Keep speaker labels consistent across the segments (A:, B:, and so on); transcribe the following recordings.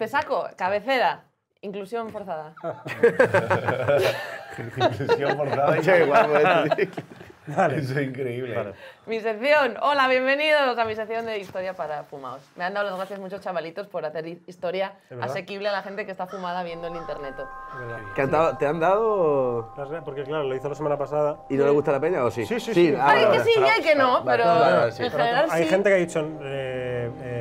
A: Te saco, cabecera, inclusión forzada.
B: Inclusión forzada.
C: Esto.
B: Eso es increíble.
A: Mi sección, hola, bienvenidos a mi sección de historia para fumados. Me han dado las gracias muchos chavalitos por hacer hi- historia asequible a la gente que está fumada viendo el internet.
C: ¿Que han dado- ¿Te han dado
D: Porque claro, lo hizo la semana pasada.
C: y no le gusta la peña o sí?
D: Sí, sí, sí.
C: ah,
A: Hay
C: vale,
A: que
C: vale.
A: sí y hay que no,
C: Vale,
A: pero
C: vale, vale, sí.
A: en general
D: Hay
A: sí.
D: gente que ha dicho. eh, eh,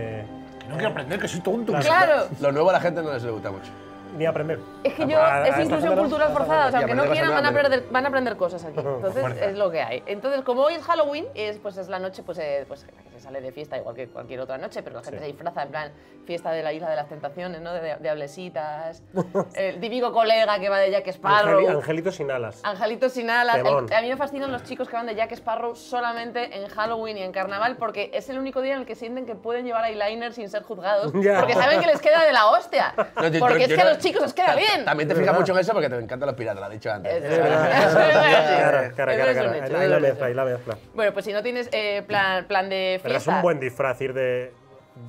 B: Quiero aprender, que soy tonto.
A: Claro,
C: Lo nuevo a la gente no les gusta mucho.
D: ni aprender.
A: es que
D: A-
A: yo, es inclusión cultural forzada, o sea, aunque no quieran van a,
C: aprender.
A: van a aprender cosas aquí. Entonces es lo que hay. Entonces, como hoy es Halloween, es, pues es la noche, pues, eh, pues que se sale de fiesta igual que cualquier otra noche, pero la gente se disfraza en plan fiesta de la isla de las tentaciones, ¿no? De diablesitas, el típico colega que va de Jack Sparrow.
D: Angeli- angelitos sin alas.
A: Angelitos sin alas. El- a mí me fascinan los chicos que van de Jack Sparrow solamente en Halloween y en Carnaval porque es el único día en el que sienten que pueden llevar eyeliner sin ser juzgados
D: Ya.
A: porque saben que les queda de la hostia.
C: No, yo-
A: porque
C: yo-
A: es
C: yo
A: que a
C: no-
A: los chicos les queda bien.
C: También te fijas mucho en eso porque te encantan los piratas, lo has dicho antes.
D: Cara, cara, cara, Ahí la mezcla, ahí la mezcla.
A: Bueno, pues si no tienes eh, plan, plan de
D: Pero es un buen disfraz ir de,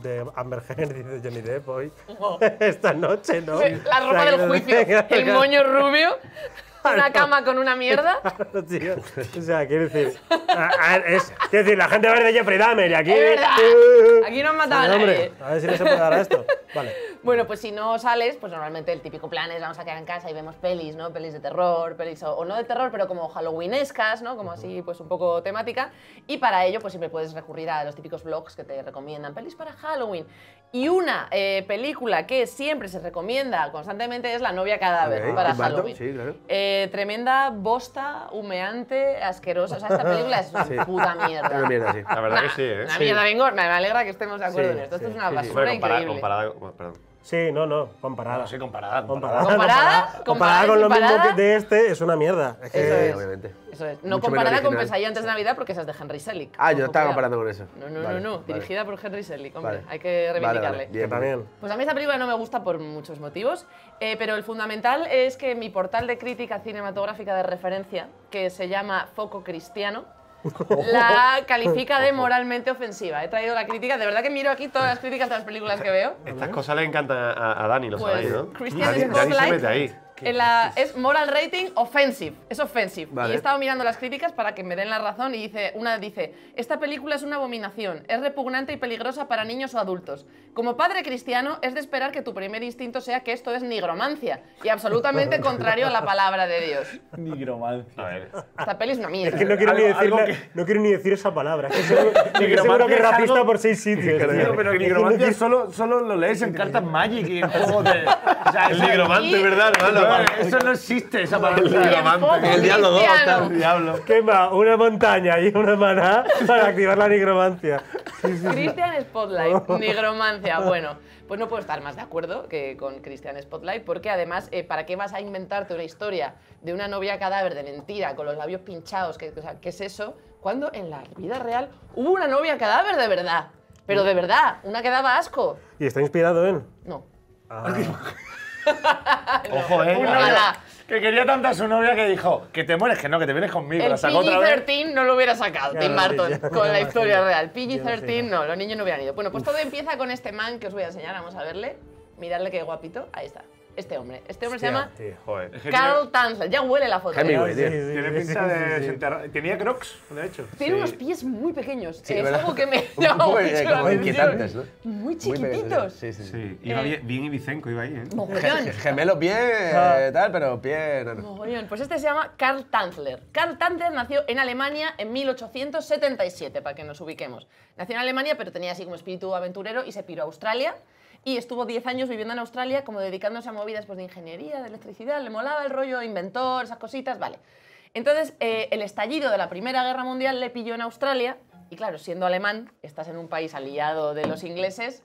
D: de Amber Heard y de Johnny Depp hoy. Esta noche, ¿no?
A: La ropa
D: O sea,
A: del juicio, el moño rubio, una cama con una mierda.
D: Claro, tío. O sea, quiero decir. a- a- es, quiero decir, la gente va a ver de Jeffrey Dahmer y aquí.
A: Es verdad. Aquí no han matado a
D: hombre, a ver si no se puede dar a esto. Vale.
A: Bueno, pues si no sales, pues normalmente el típico plan es vamos a quedar en casa y vemos pelis, ¿no? Pelis de terror, pelis o, o no de terror, pero como halloweenescas, ¿no? Como así, pues un poco temática. Y para ello, pues siempre puedes recurrir a los típicos blogs que te recomiendan pelis para Halloween. Y una eh, película que siempre se recomienda constantemente es La novia cadáver para Halloween.
C: sí, claro.
A: Eh, tremenda bosta, humeante, asquerosa. O sea, esta película es una
C: Sí.
A: puta mierda.
C: Es una mierda, sí.
B: La verdad que sí, ¿eh?
A: Una mierda, vengo, me alegra que estemos de acuerdo
D: Sí,
A: en esto. Esto es una
D: sí, sí.
A: basura
B: comparada,
A: increíble.
B: comparada, bueno, perdón.
D: Sí, no, no, comparada.
B: No, sí, comparada.
D: Comparada,
A: ¿Comparada?
D: comparada con lo mismo que de este, es una mierda. Es que
A: Eso es.
C: obviamente.
A: Eso es. No
C: Mucho
A: comparada con. Pesadilla antes de Navidad porque esa es de Henry Selick.
C: Ah, yo estaba comparando con eso.
A: No, no,
C: Vale,
A: no, no.
C: vale.
A: Dirigida por Henry Selick, hombre.
C: Vale.
A: Hay que reivindicarle.
C: bien.
D: también.
A: Pues a mí esta película no me gusta por muchos motivos, eh, pero el fundamental es que mi portal de crítica cinematográfica de referencia, que se llama Foco Cristiano, la califica de moralmente ofensiva. He traído la crítica, de verdad que miro aquí todas las críticas de las películas que veo.
B: Estas cosas le encantan a, a Dani, lo
A: Pues,
B: sabéis, ¿no?
A: Christian
B: Dani, Dani se mete ahí.
A: en la- es moral rating offensive, es offensive.
C: Vale.
A: Y he estado mirando las críticas para que me den la razón y dice, una dice, esta película es una abominación, es repugnante y peligrosa para niños o adultos. Como padre cristiano es de esperar que tu primer instinto sea que esto es nigromancia y absolutamente contrario a la palabra de Dios.
B: A ver.
A: Esta peli es una mierda.
D: Es que no quiero, ni
B: Algo- algo
D: decirle- no quiero ni decir esa palabra. Que seguro, que seguro que es
B: Nigromancia
D: racista
B: algo-
D: por seis sitios. tío.
B: Tío, pero el
D: que
B: nigromancia solo, solo lo lees en cartas Magic y en juegos de. O sea,
A: El
B: eso-
A: nigromante, ¿verdad, hermano?
B: Eso no existe, esa palabra.
A: El nigromante.
C: El diablo 2
A: Cristiano.
C: está.
B: El diablo.
D: Quema una montaña y una maná para activar la nigromancia. Sí, sí, sí.
A: Christian Spotlight, nigromancia. Bueno, pues no puedo estar más de acuerdo que con Christian Spotlight, porque además, eh, ¿para qué vas a inventarte una historia de una novia cadáver de mentira con los labios pinchados? ¿Qué, o sea, ¿qué es eso? Cuando en la vida real hubo una novia cadáver de verdad. Pero de verdad, una que daba asco.
D: Y está inspirado en.
A: No.
D: Ah,
B: Ojo, eh.
A: Una mala.
B: Que quería tanto a su novia que dijo que te mueres, que no, que te vienes conmigo.
A: El
B: La sacó otra vez.
A: PG-13 no lo hubiera sacado, Tim Burton, con la historia real.
D: Ya lo
A: PG-13
D: sé.
A: no, los niños no hubieran ido. Bueno, pues todo empieza con este man que os voy a enseñar, vamos a verle. Miradle qué guapito. Ahí está. Este hombre. Este hombre se
D: hostia,
A: llama
D: tío.
B: Joder.
A: Carl Tanzler. Ya huele la foto. ¿eh?
C: Hemingway,
D: Sí,
C: tío.
D: sí,
B: Tiene, pinta
D: sí,
B: de.
D: sí, sí.
B: desenterrar- Tenía crocs, de hecho.
A: Tiene
B: Sí.
A: unos pies muy pequeños.
C: Sí,
A: es
C: ¿verdad?
A: algo que me llama
C: poco,
A: mucho
C: eh,
A: la atención.
C: inquietantes, ¿no?
A: Muy chiquititos.
C: Sí, sí, sí.
E: Sí, iba
A: Eh,
E: bien, Ibicenco, iba ahí, ¿eh?
A: Mogollón.
C: Gemelos bien, eh, tal, pero pie.
A: Mogollón. Pues este se llama Karl Tanzler. Karl Tanzler nació en Alemania en 1877, para que nos ubiquemos. Nació en Alemania, pero tenía así como espíritu aventurero y se piró a Australia. Y estuvo 10 años viviendo en Australia, como dedicándose a movidas pues, de ingeniería, de electricidad. Le molaba el rollo inventor, esas cositas, vale. Entonces, eh, el estallido de la Primera Guerra Mundial le pilló en Australia. Y claro, siendo alemán, estás en un país aliado de los ingleses,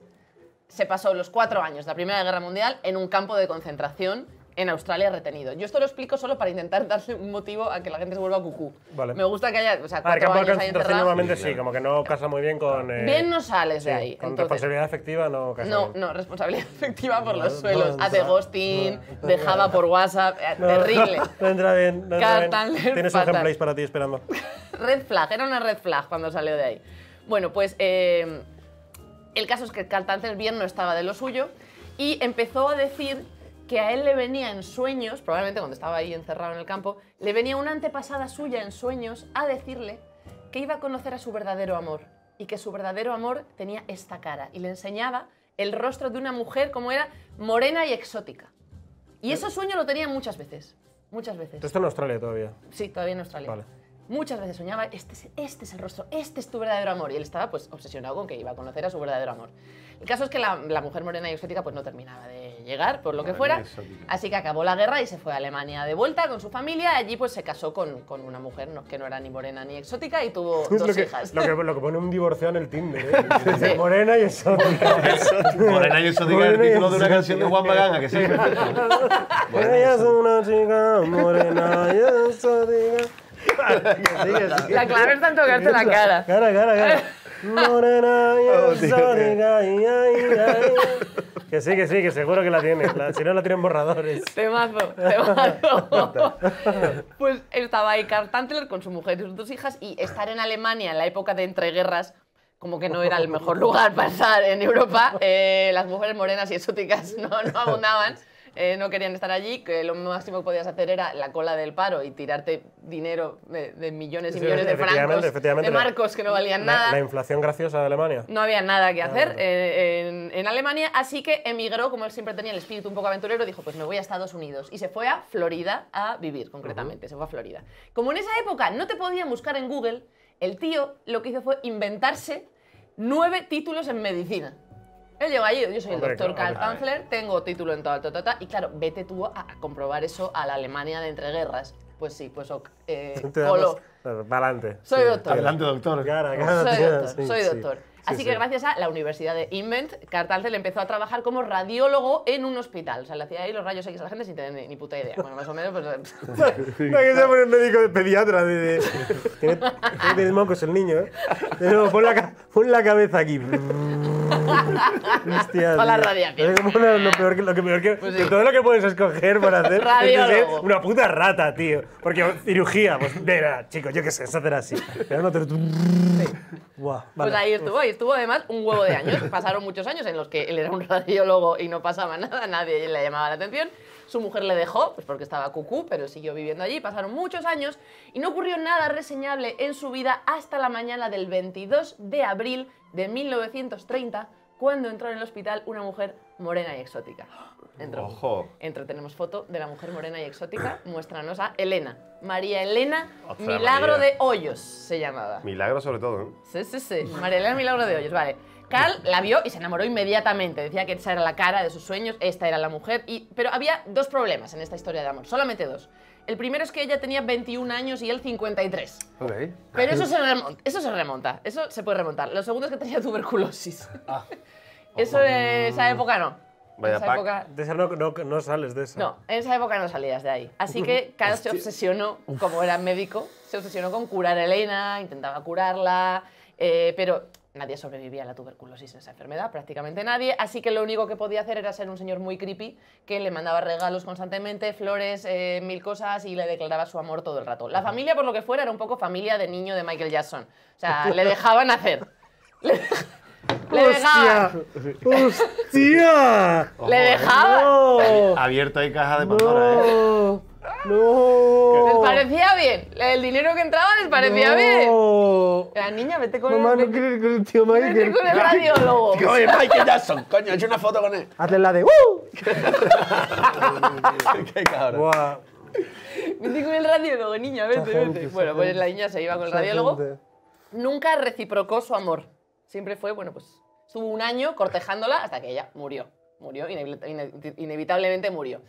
A: se pasó los cuatro años de la Primera Guerra Mundial en un campo de concentración en Australia retenido. Yo esto lo explico solo para intentar darle un motivo a que la gente se vuelva cucú.
D: Vale.
A: Me gusta que haya, o sea, cuatro
D: campo de
A: años
D: concentración normalmente sí, como que no casa muy bien con. eh,
A: Bien no sales de
D: sí,
A: ahí.
D: Con
A: entonces-
D: responsabilidad efectiva no casa
A: no,
D: bien.
A: no, responsabilidad efectiva por los suelos. Hace ghosting, dejaba por WhatsApp. eh,
D: No,
A: Terrible.
D: No entra bien. No entra bien.
A: Cartaler
D: Tienes un gameplays para ti esperando.
A: red flag, era una red flag cuando salió de ahí. Bueno, pues eh, el caso es que Carl bien no estaba de lo suyo y empezó a decir que a él le venía en sueños, probablemente cuando estaba ahí encerrado en el campo, le venía una antepasada suya en sueños a decirle que iba a conocer a su verdadero amor y que su verdadero amor tenía esta cara y le enseñaba el rostro de una mujer como era morena y exótica. Y ese sueño lo tenía muchas veces, muchas veces.
D: Esto en Australia todavía.
A: Sí, todavía en Australia.
D: Vale.
A: Muchas veces soñaba, este es, este es el rostro, este es tu verdadero amor. Y él estaba pues obsesionado con que iba a conocer a su verdadero amor. El caso es que la, la mujer morena y exótica pues no terminaba de llegar, por lo que fuera. Así que acabó la guerra y se fue a Alemania de vuelta con su familia. Allí pues se casó con, con una mujer no- que no era ni morena ni exótica y tuvo
D: Es
A: dos
D: lo, que,
A: hijas.
D: lo, que, lo que pone un divorciado en el Tinder, ¿eh? Morena y exótica.
B: Morena y eso diga el título de una
D: exótica.
B: canción de Juan Magán, ¿a que sí?
D: Ella es una chica morena y exótica.
A: La clave está en tocarte la cara.
D: Cara, cara, cara. Morena ay. Que sí, que sí, que seguro que la tiene. La- si no, la tienen borradores.
A: Temazo, temazo. pues estaba ahí Karl Tantler con su mujer y sus dos hijas y estar en Alemania en la época de entreguerras como que no era el mejor lugar para estar en Europa. Eh, las mujeres morenas y exóticas no, no abundaban. Eh, no querían estar allí, que lo máximo que podías hacer era la cola del paro y tirarte dinero de, de millones y
D: Sí,
A: millones de francos,
D: efectivamente,
A: de marcos que no valían
D: La,
A: nada.
D: la inflación graciosa de Alemania.
A: No había nada que hacer eh, en, en Alemania, así que emigró, como él siempre tenía el espíritu un poco aventurero, dijo, pues me voy a Estados Unidos. Y se fue a Florida a vivir, concretamente, se fue a Florida. Como en esa época no te podían buscar en Google, el tío lo que hizo fue inventarse nueve títulos en medicina. Él llegó allí, yo soy el doctor Karl. Tanzler, tengo título en tal, tal, tal, y claro, vete tú a, comprobar eso a la Alemania de entreguerras. Pues sí, pues ok, eh,
D: damos- Para adelante.
A: Soy doctor.
B: Adelante, doctor.
D: Cara, cara,
A: Soy doctor,
D: sí,
A: soy doctor.
D: Sí,
A: Así
D: sí.
A: que gracias a la Universidad de Invent, Cartancel empezó a trabajar como radiólogo en un hospital. O sea, le hacía ahí los rayos X a la gente sin tener ni, ni puta idea. Bueno, más o menos, pues...
D: Para que sea por el médico de pediatra. De, de- tiene, tiene mocos el niño, ¿eh? Pon la cabeza aquí. Hostia,
A: Con la
D: tío.
A: radiación.
D: Es como una- lo peor que, lo que, peor que
A: Pues
D: de
A: sí.
D: todo lo que puedes escoger para hacer.
A: Radiólogo.
D: es ser una puta rata, tío. Porque cirugía, pues, chicos, yo qué sé, es hacer así. Pero no te. Buah,
A: Pues
D: vale.
A: ahí estuvo, y estuvo además un huevo de años. Pasaron muchos años en los que él era un radiólogo y no pasaba nada, nadie le llamaba la atención. Su mujer le dejó, pues porque estaba cucú, pero siguió viviendo allí. Pasaron muchos años y no ocurrió nada reseñable en su vida hasta la mañana del 22 de abril de 1930, cuando entró en el hospital una mujer morena y exótica. Entró.
B: Ojo.
A: Entró, tenemos foto de la mujer morena y exótica. Muéstranos a Elena. María Elena
B: Otra
A: Milagro
B: María.
A: de Hoyos se llamaba.
B: Milagro sobre todo, ¿eh?
A: Sí, sí, sí. María Elena Milagro de Hoyos, vale. Carl la vio y se enamoró inmediatamente. Decía que esa era la cara de sus sueños, esta era la mujer. Y... Pero había dos problemas en esta historia de amor, solamente dos. El primero es que ella tenía 21 años y él 53.
C: Ok.
A: Pero eso se remonta, eso se remonta, eso se puede remontar. Lo segundo es que tenía tuberculosis. Eso en esa época no.
B: Vaya
A: en esa
B: pack.
A: época
D: De esa no, no, no sales de esa.
A: no, en esa época no salías de ahí. Así que Carl se obsesionó, como era médico, se obsesionó con curar a Elena, intentaba curarla, eh, pero nadie sobrevivía a la tuberculosis en esa enfermedad, prácticamente nadie. Así que lo único que podía hacer era ser un señor muy creepy que le mandaba regalos constantemente, flores, eh, mil cosas y le declaraba su amor todo el rato. La familia, por lo que fuera, era un poco familia de niño de Michael Jackson. O sea, le dejaban hacer. Le, le dejaban.
D: ¡Hostia!
A: Le dejaban.
D: ¡No!
B: Abierto ahí caja de Pandora, ¿eh?
D: ¡No!
A: Les parecía bien. El dinero que entraba les parecía bien.
D: ¡No!
A: La niña, vete con
D: Mamá,
A: el,
D: no
A: vete-
D: quiero ir con el tío
A: vete
D: Michael.
A: con el radiólogo.
C: Oye, Michael Jackson, coño, he hecho una foto con él.
D: Hazle la de ¡Uh!
C: Qué cabrón.
D: Buah.
A: Vete con el radiólogo, niña, vete, vete. Bueno, pues
D: gente.
A: la niña se iba con el radiólogo.
D: gente.
A: Nunca reciprocó su amor. Siempre fue, bueno, pues estuvo un año cortejándola hasta que ella murió. Murió, inevi- ine- inevitablemente murió.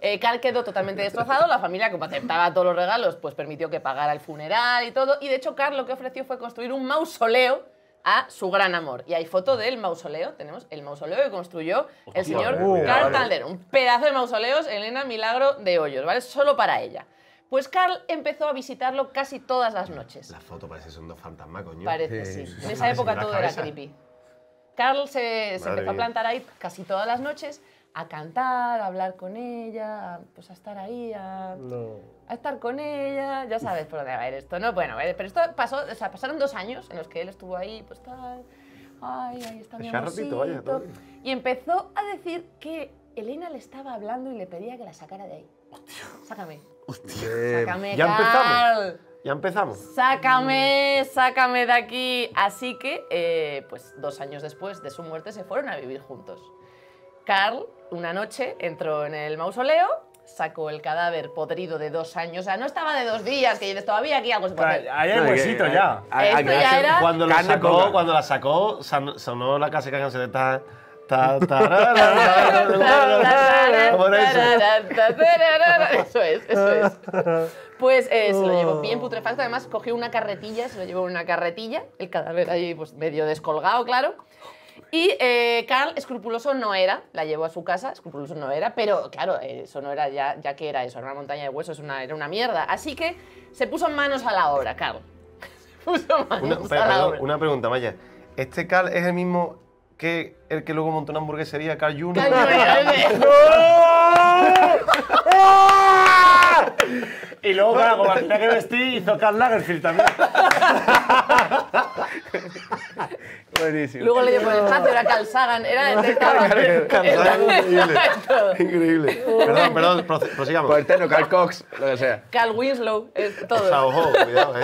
A: Eh, Carl quedó totalmente destrozado, la familia, como aceptaba todos los regalos, pues permitió que pagara el funeral y todo. Y de hecho, Carl lo que ofreció fue construir un mausoleo a su gran amor. Y hay foto del mausoleo, tenemos el mausoleo que construyó el señor
D: uh,
A: Carl. Talder. Un pedazo de mausoleos, Elena Milagro de Hoyos, ¿vale? Solo para ella. Pues Carl empezó a visitarlo casi todas las noches.
B: La foto parece son dos fantasmas, coño.
A: Parece,
C: Sí,
A: En esa época todo era creepy. Carl se, se empezó a
B: mía.
A: plantar ahí casi todas las noches a cantar, a hablar con ella, a, pues a estar ahí, a,
D: No.
A: a estar con ella. Ya sabes por dónde va a ir esto, ¿no? Bueno, eh, pero esto pasó, o sea, pasaron dos años en los que él estuvo ahí, pues tal, Ay, ahí está mi
C: vaya,
A: amorcito".
C: bien.
A: Y empezó a decir que Elena le estaba hablando y le pedía que la sacara de ahí. Sácame.
C: Eh,
A: Sácame,
C: ya empezamos. Ya empezamos.
A: Sácame, sácame de aquí. Así que, eh, pues dos años después de su muerte, se fueron a vivir juntos. Carl, una noche, entró en el mausoleo, sacó el cadáver podrido de dos años. O sea, no estaba de dos días, que dices, todavía aquí algo se puede hacer.
B: Ahí hay huesito
C: eh,
B: ya.
A: Esto era-
C: Cuando la sacó, cuando la sacó, son- sonó la clásica canción de ta, ta, tarara, ¿Cómo era eso?
A: Eso es, eso es. Pues eh, se lo llevó bien putrefacto. Además, cogió una carretilla, se lo llevó en una carretilla, el cadáver ahí pues medio descolgado, claro. Y eh, Carl, escrupuloso no era, la llevó a su casa, escrupuloso no era, pero claro, eso no era ya, ya que era eso, era una montaña de huesos, una, era una mierda. Así que se puso manos a la obra, Carl. Se puso manos
C: Una,
A: a
C: espera,
A: la
C: perdón,
A: obra.
C: una pregunta, Maya. ¿Este Carl es el mismo que el que luego montó una hamburguesería, Carl Jr.?
A: Carl Jr.
B: Y luego, claro, como la tenía que vestir, hizo Karl Lagerfeld también.
C: Buenísimo.
A: Luego le dio por el espacio, era Carl Sagan, era estaba-
C: increíble. Perdón, perdón, pro- prosigamos.
E: Por el terno, Carl Cox, lo que sea.
A: Carl Winslow, es todo.
C: sea, ojo, cuidado, ¿eh?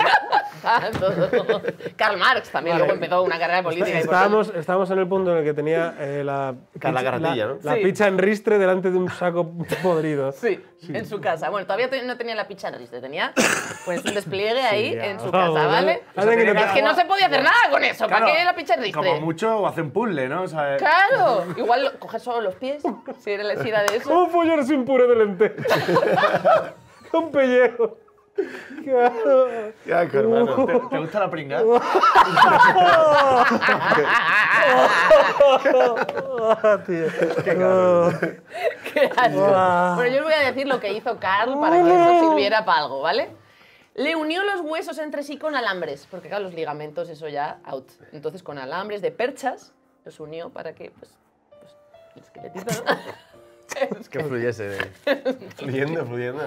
A: Ah, todo. Karl Marx también, luego empezó una carrera política.
D: Estábamos, estábamos en el punto en el que tenía eh, la, la,
C: ¿no?
D: la
A: Sí.
D: pizza en ristre delante de un saco podrido.
A: Sí, en su casa. Bueno, todavía no tenía la picha en ristre, tenía pues un despliegue ahí
D: ya,
A: en su casa, ¿vale? Es que no se podía hacer nada con eso, ¿para
B: Claro,
A: qué la picha en ristre?
B: Como mucho hace un puzzle, ¿no? O sea,
A: Claro, igual coger solo los pies, si era, si era de eso.
D: ¿Cómo follar sin puré de lentejas? Con pellejo. Claro.
C: Qué asco, hermano.
B: ¿te, te gusta la pringa?
D: Ah, tío. Oh.
A: Qué asco. Bueno, yo os voy a decir lo que hizo Carl para que eso sirviera para algo, ¿vale? Le unió los huesos entre sí con alambres, porque claro, los ligamentos, eso ya out. Entonces, con alambres de perchas, los unió para que, pues, pues el esqueletito, ¿no?
E: Que fluyese de...
C: Fluyendo, fluyendo.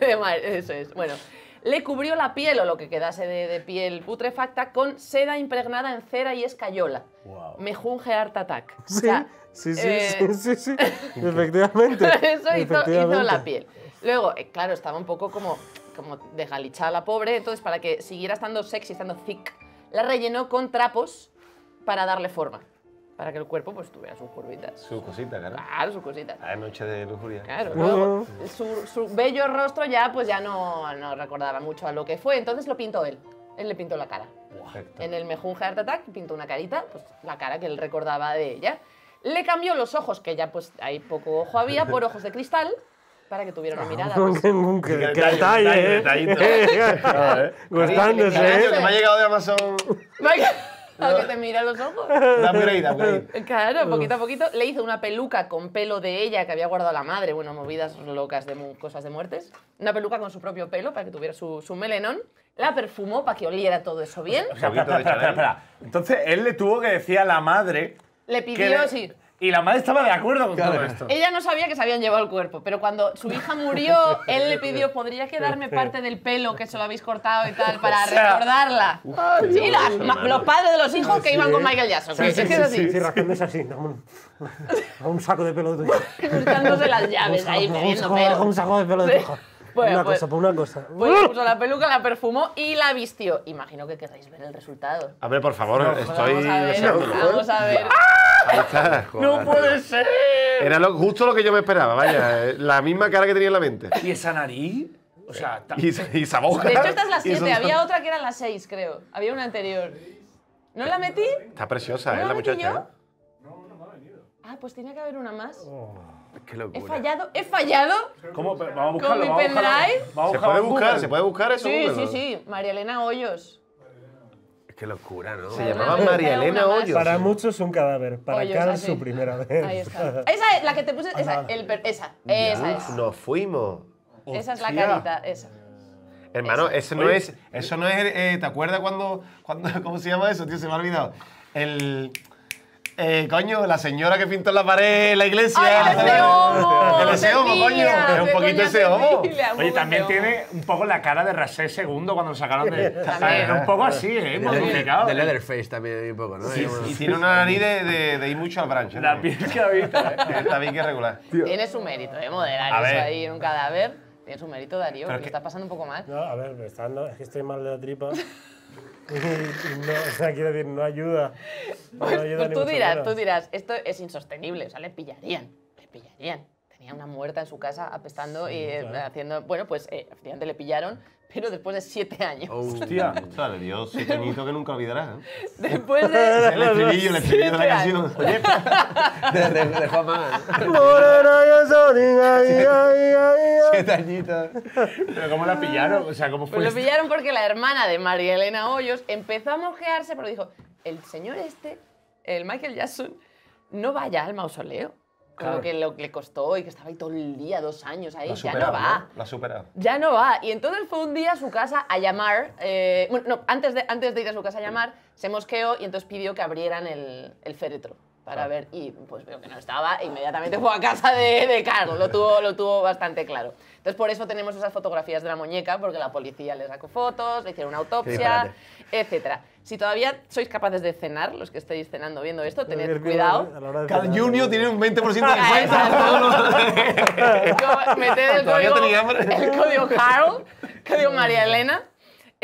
A: De mar- Eso es. Bueno, le cubrió la piel o lo que quedase de, de piel putrefacta con seda impregnada en cera y escayola.
B: Wow.
A: Mejunje Art Attack. O
D: Sí,
A: sea,
D: sí, sí,
A: eh,
D: sí, sí, sí. Efectivamente.
A: Eso hizo, hizo
D: efectivamente.
A: la piel. Luego, eh, claro, estaba un poco como, como desgalichada la pobre, entonces para que siguiera estando sexy, estando thick, la rellenó con trapos para darle forma. Para que el cuerpo pues tuviera sus curvitas.
C: Su cosita, claro.
A: Claro, sus cositas.
C: Ah, noche de lujuria.
A: Claro, luego su, su bello rostro ya pues ya no, no recordaba mucho a lo que fue, entonces lo pintó él. Él le pintó la cara.
C: Perfecto.
A: En el Mejunje Art Attack pintó una carita, pues la cara que él recordaba de ella. Le cambió los ojos, que ya pues ahí poco ojo había, por ojos de cristal, para que tuviera una mirada. pues,
D: Qué, qué- qué
C: detalle,
D: detalle, ¿eh? Gustándose, ¿eh?
C: que me ha llegado de Amazon.
A: A que te mira los ojos.
C: Upgrade, upgrade.
A: Claro, poquito a poquito. Le hizo una peluca con pelo de ella que había guardado la madre, bueno, movidas locas de cosas de muertes. Una peluca con su propio pelo para que tuviera su, su melenón. La perfumó para que oliera todo eso bien.
B: O sea, espera, espera, espera, espera. Entonces él le tuvo que decir a la madre.
A: Le
B: que
A: pidió,
B: le-
A: sí.
B: Y la madre estaba de acuerdo con todo esto.
A: Ella no sabía que se habían llevado el cuerpo, pero cuando su hija murió, él le pidió, ¿podría quedarme parte del pelo que se lo habéis cortado y tal para
B: O sea,
A: recordarla? Sí, las- ma- los padres de los hijos que iban con Michael Jackson. que-
D: Sí,
A: es que
D: sí,
A: es
D: sí,
A: así,
D: sí, rascándose así. dame un, dame un saco de pelo de tu hija.
A: buscándose las llaves ahí,
D: Un
A: bebiendo
D: saco-
A: pelo.
D: Un saco de pelo de tu hija.
A: Bueno,
D: una
A: pues-
D: cosa, por una cosa.
A: Pues le puso la peluca, la perfumó y la vistió. Imagino que querréis ver el resultado.
C: A ver, por favor,
A: Pues
C: estoy
A: vamos a ver,
C: deseándolo.
A: vamos a ver.
B: ¡No puede ser!
C: Era lo- justo lo que yo me esperaba, vaya. eh, La misma cara que tenía en la mente.
B: ¿Y esa nariz? O sea, ta-
C: Y, esa- y esa boca.
A: De hecho, esta es la
C: Y esos
A: 7, había otra que era la 6, creo. Había una anterior. ¿No la metí?
C: Está preciosa,
A: ¿No
C: ¿eh?
A: la
C: La
A: metí
C: muchacha.
A: yo?
C: ¿eh?
A: Ah, pues tiene que haber una más.
E: Qué
A: He
E: locura.
A: fallado, he fallado.
B: ¿Cómo? Vamos a buscarlo.
A: mi
B: a buscarlo.
A: pendrive?
C: Se puede buscar, se puede buscar eso.
A: Sí,
C: Google,
A: sí,
C: ¿no?
A: sí. María Elena Hoyos.
E: Qué locura, ¿no?
C: Se llamaba María Elena. Hoyos.
D: Para muchos un cadáver, para
A: Hoyos,
D: Carl
A: así.
D: su primera vez.
A: Ahí está. Esa es la que te puse. Esa, el esa, esa es.
C: Nos fuimos.
A: Esa es la carita, esa.
C: Hermano,
A: Esa.
C: eso no
B: Oye.
C: es. Eso no es. eh, ¿Te acuerdas cuando, cuando. ¿Cómo se llama eso, tío? Se me ha olvidado. El. Eh, coño, la señora que pintó en la pared en la iglesia.
A: ¡Ay, el ese homo!
C: El ese homo, coño. Es un poquito ese homo.
B: Oye, también tiene un poco la cara de Rasé II cuando lo sacaron de.
A: También.
B: un poco así, ¿eh? Modificado.
E: De Leatherface también un poco, ¿no? Hay como-
C: Y tiene una nariz de, de- de ir mucho al branch.
B: La piel que habita, ¿eh?
C: Está bien que regular.
A: Tiene su mérito, ¿eh? Modelar
C: A
A: eso
C: ver.
A: ahí en un cadáver. Tiene su mérito, Darío,
C: Pero
A: que
C: que-
A: está pasando un poco mal.
D: No, a ver, me está dando- es que estoy mal de la tripa. No, o sea, quiero decir, no ayuda. No ayuda
A: Pues tú dirás,
D: menos.
A: tú dirás, esto es insostenible, o sea, le pillarían, le pillarían. Tenía una muerta en su casa apestando y eh, haciendo, bueno, pues eh, efectivamente le pillaron, pero después de siete años.
E: Oh.
B: Hostia.
C: O sea, le dio siete añitos que nunca olvidarás. ¿eh?
A: Después de...
C: El estribillo, el estribillo de la
A: Siete
C: canción.
A: años.
E: De, de, de Juan Magán.
D: Morena, yo soy, ay, ay, ay, ay.
E: Siete añitos.
B: Pero ¿cómo la pillaron? O sea, ¿cómo fue?
A: Pues lo pillaron porque la hermana de María Elena Hoyos empezó a mojearse, pero dijo, el señor este, el Michael Jackson, no vaya al mausoleo.
B: Claro.
A: lo que lo que le costó y que estaba ahí todo el día, dos años ahí,
C: La
A: ya no va.
C: La ha superado.
A: Ya no va. Y entonces fue un día a su casa a llamar. eh, bueno, no, antes de, antes de ir a su casa a llamar, se mosqueó y entonces pidió que abrieran el, el féretro para ver. Y pues veo que no estaba. e inmediatamente fue a casa de, de Carlos. Lo tuvo, lo tuvo bastante claro. Entonces por eso tenemos esas fotografías de la muñeca, porque la policía le sacó fotos, le hicieron una autopsia, etcétera. Si todavía sois capaces de cenar, los que estéis cenando viendo esto, tened cuidado.
D: A la hora de
C: Carl
D: cenar.
C: Junior tiene un 20% de descuento.
A: Meted el código, el código Carl, código María Elena.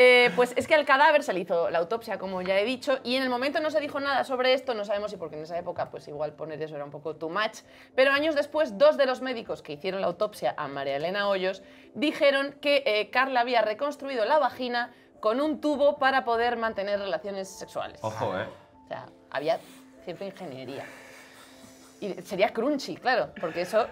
A: Eh, pues es que al cadáver se le hizo la autopsia, como ya he dicho, y en el momento no se dijo nada sobre esto, no sabemos si porque en esa época pues igual poner eso era un poco too much, pero años después dos de los médicos que hicieron la autopsia a María Elena Hoyos dijeron que eh, Carl había reconstruido la vagina con un tubo para poder mantener relaciones sexuales.
C: Ojo, ¿eh?
A: O sea, había cierta ingeniería. Y sería crunchy, claro, porque eso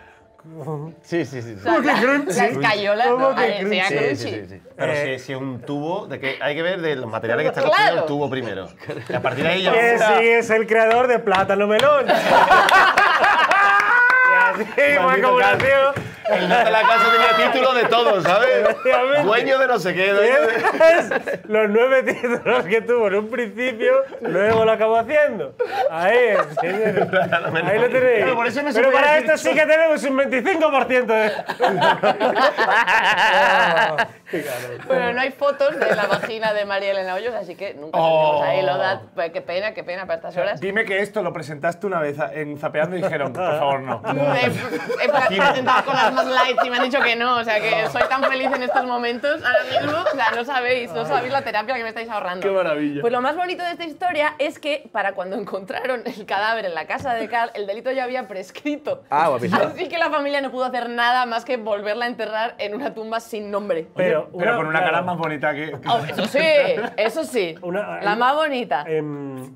E: Sí, sí, sí. sí.
A: o sea, la- la escayola
D: ¿Cómo que
A: vale, sería
E: Sí,
A: crunchy.
E: sí, sí, sí.
C: Pero si, si es un tubo, de que hay que ver de los materiales que está construido
A: Claro.
C: el tubo primero. Y a partir de ahí ya
D: Que sí es el creador de Plátano Melón. y así,
C: Maldito
D: acumulación.
C: El de la casa tenía título de todo, ¿sabes? Dueño de no sé qué. de-
D: los nueve títulos que tuvo en un principio, luego lo acabó haciendo. Ahí señores. Ahí lo tenéis.
B: Claro, por eso no se
D: Pero
B: puede
D: para esto sí que tenemos un 25% de.
A: Pero no hay fotos de la vagina de María Elena Hoyos, así que nunca
C: Oh.
A: ahí lo da. Pues Qué pena, qué pena para estas horas.
B: Dime que esto lo presentaste una vez en Zapeando y dijeron, por favor, no.
A: He, he presentado con las más lights y me han dicho que no, o sea que soy tan feliz en estos momentos ahora mismo, o sea, no sabéis, no sabéis la terapia que me estáis ahorrando.
B: Qué maravilla.
A: Pues lo más bonito de esta historia es que para cuando encontraron el cadáver en la casa de Carl, el delito ya había prescrito.
E: Ah, guapísimo.
A: Así que la familia no pudo hacer nada más que volverla a enterrar en una tumba sin nombre.
D: Pero,
B: Pero con una
D: claro,
B: cara más bonita que. que-
A: Oh, eso sí, eso sí.
D: Una-
A: la más bonita.
D: em,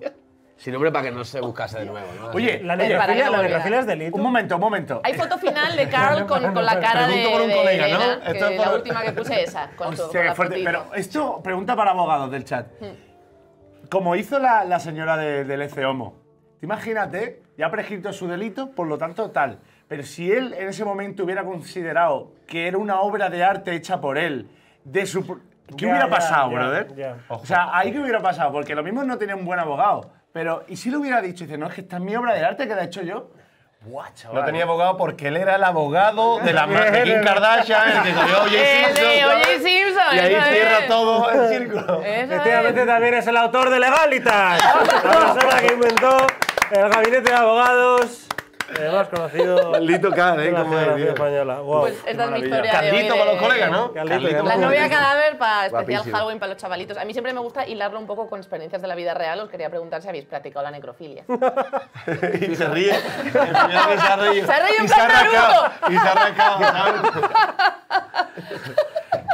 E: Sin nombre para que no se buscase de nuevo, ¿no?
B: Oye,
D: la
A: para que no
D: la necrofilia es delito.
B: un momento, un momento.
A: Hay foto final de Carl con, con la cara de,
C: Pregunto por un
A: de
C: colega, ¿no?
A: Elena, que
C: Esto es
A: la
C: por-
A: última que puse esa, con, tu,
B: Hostia,
A: con
B: qué
A: la
B: fuerte.
A: fotito.
B: Pero esto, pregunta para abogados del chat. Como hizo la, la señora de- del Ece Homo, imagínate, ya ha prescrito su delito, por lo tanto, tal. Pero si él en ese momento hubiera considerado que era una obra de arte hecha por él, de su. ¿Qué
D: Ya,
B: hubiera
D: ya,
B: pasado,
D: ya,
B: brother?
D: ya.
B: O sea, ahí qué hubiera pasado, porque lo mismo no tenía un buen abogado. Pero, ¿y si lo hubiera dicho? Dice, no, es que esta es mi obra de arte que la he hecho yo. Buah, chaval.
C: No tenía abogado porque él era el abogado de la de Kim Kardashian, el que cogió Simpson.
A: de
C: ¿sabes?
A: O.J. Simpson,
C: Y ahí cierra todo el círculo.
D: Efectivamente también es el autor de Legalitas, la persona que inventó el gabinete de abogados, eh, más conocido
C: Maldito Car,
D: de
C: ¿eh?
D: la
C: Cómo es, tío.
D: Española. Wow.
A: Pues esta es mi
B: maravilla.
A: historia
C: Carlito para los colegas, ¿no?
D: Carlito,
C: Carlito
D: ya.
A: La novia cadáver para especial
E: Guapísimo.
A: Halloween para los chavalitos. A mí siempre me gusta hilarlo un poco con experiencias de la vida real. Os quería preguntar si habéis practicado la necrofilia.
C: Y se ríe. El primero que se ha reído.
A: Se ha reído en
C: Y se ha
A: plan. Naruto.
C: Y se ha arrancado.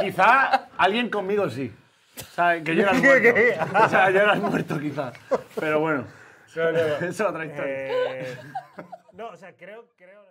B: Quizá alguien conmigo sí. O sea, que yo era el muerto. O sea, yo era el muerto quizá. Pero bueno,
D: No, no, no.
B: es otra historia.
D: Eh, no, o sea, creo, creo